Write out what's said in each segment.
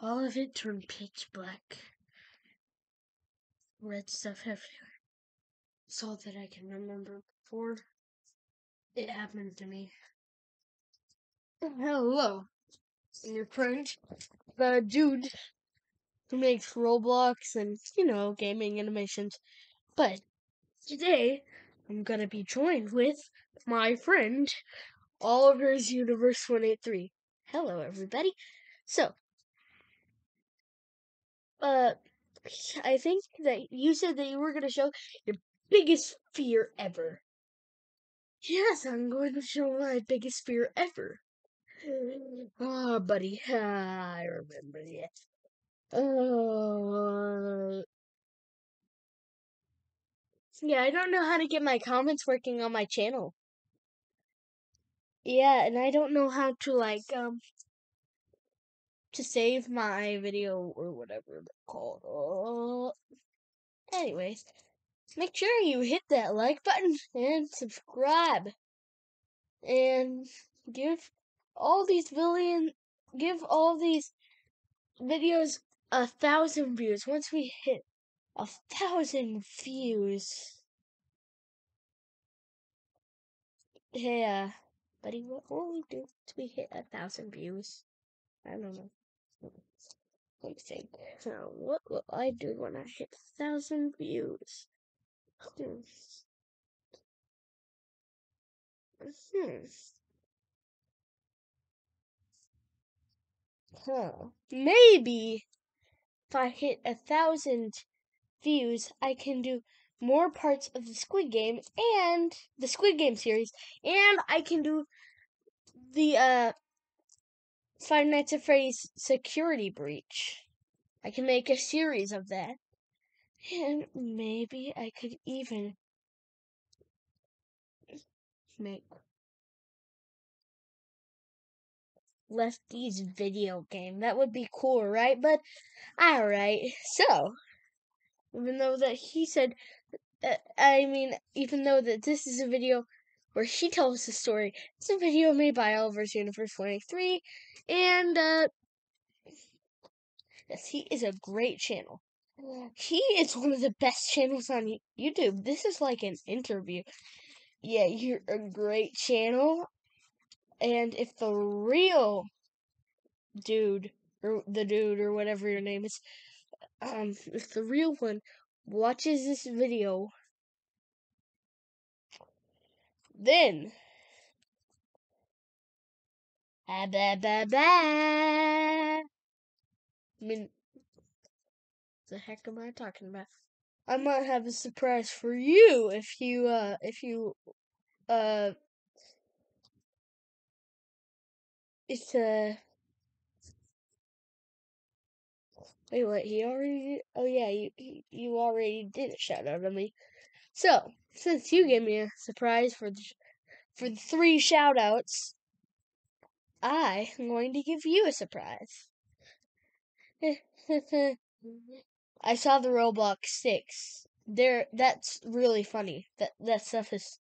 All of it turned pitch black. Red stuff everywhere. It's all that I can remember before it happened to me. Hello, your friend, the dude who makes Roblox and, you know, gaming animations. But today, I'm gonna be joined with my friend, Oliver's Universe 183. Hello, everybody. So, uh, I think that you said that you were gonna show your biggest fear ever. Yes, I'm going to show my biggest fear ever. Ah, buddy, I remember it. Uh, yeah, I don't know how to get my comments working on my channel. Yeah, and I don't know how to like um to save my video or whatever they're called. Uh, anyways, make sure you hit that like button and subscribe. And give all these billion give all these videos a thousand views. Once we hit a thousand views. Yeah. Buddy, what will we do to we hit a thousand views? I don't know. Let me think. Now, what will I do when I hit a thousand views? Hmm. Hmm. Huh. Maybe if I hit a thousand views, I can do more parts of the Squid Game and the Squid Game series, and I can do the uh Five Nights at Freddy's security breach. I can make a series of that. And maybe I could even make Lefty's video game. That would be cool, right? But alright. So, even though that he said uh, I mean, even though that this is a video where he tells the story, it's a video made by Oliver's Universe 23, and uh, yes, he is a great channel. He is one of the best channels on YouTube. This is like an interview. Yeah, you're a great channel. And if the real dude, or the dude, or whatever your name is, um, if the real one watches this video, then bah. I mean, the heck am I talking about? I might have a surprise for you if you uh if you uh it's uh wait what he already oh yeah you you already did a shout out to me so since you gave me a surprise for the for the three shoutouts, I am going to give you a surprise I saw the Roblox six. There, that's really funny. That that stuff is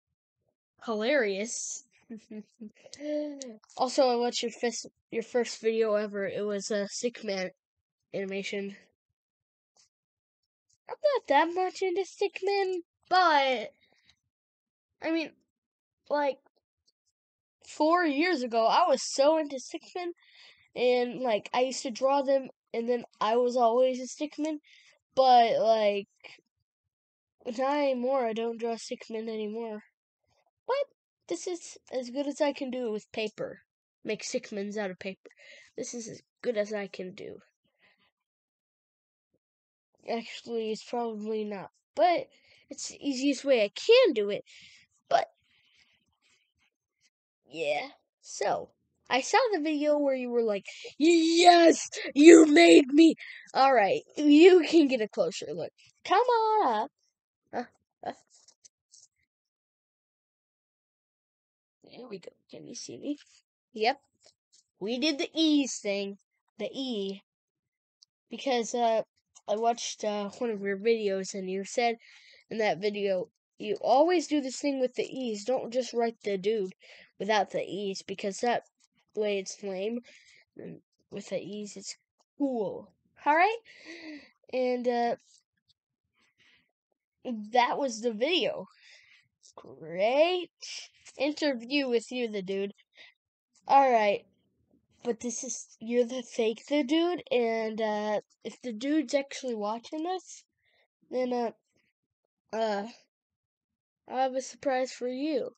hilarious. also, I watched your first your first video ever. It was a stick man animation. I'm not that much into stick men, but I mean, like four years ago, I was so into stickmen, and like I used to draw them, and then I was always a stickman. But like not anymore. I don't draw stickmen anymore. But this is as good as I can do with paper. Make stickmans out of paper. This is as good as I can do. Actually, it's probably not, but it's the easiest way I can do it. But yeah, so I saw the video where you were like, "Yes, you made me." All right, you can get a closer look. Come on up. Uh, uh. There we go. Can you see me? Yep. We did the E's thing. The E. Because uh I watched uh, one of your videos and you said in that video you always do this thing with the E's. Don't just write the dude without the E's because that way it's lame. And with the E's it's cool. All right, and uh, that was the video. Great interview with you, the dude. All right, but this is you're the fake the dude, and uh, if the dude's actually watching this, then uh, uh, I have a surprise for you.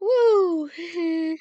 Woo!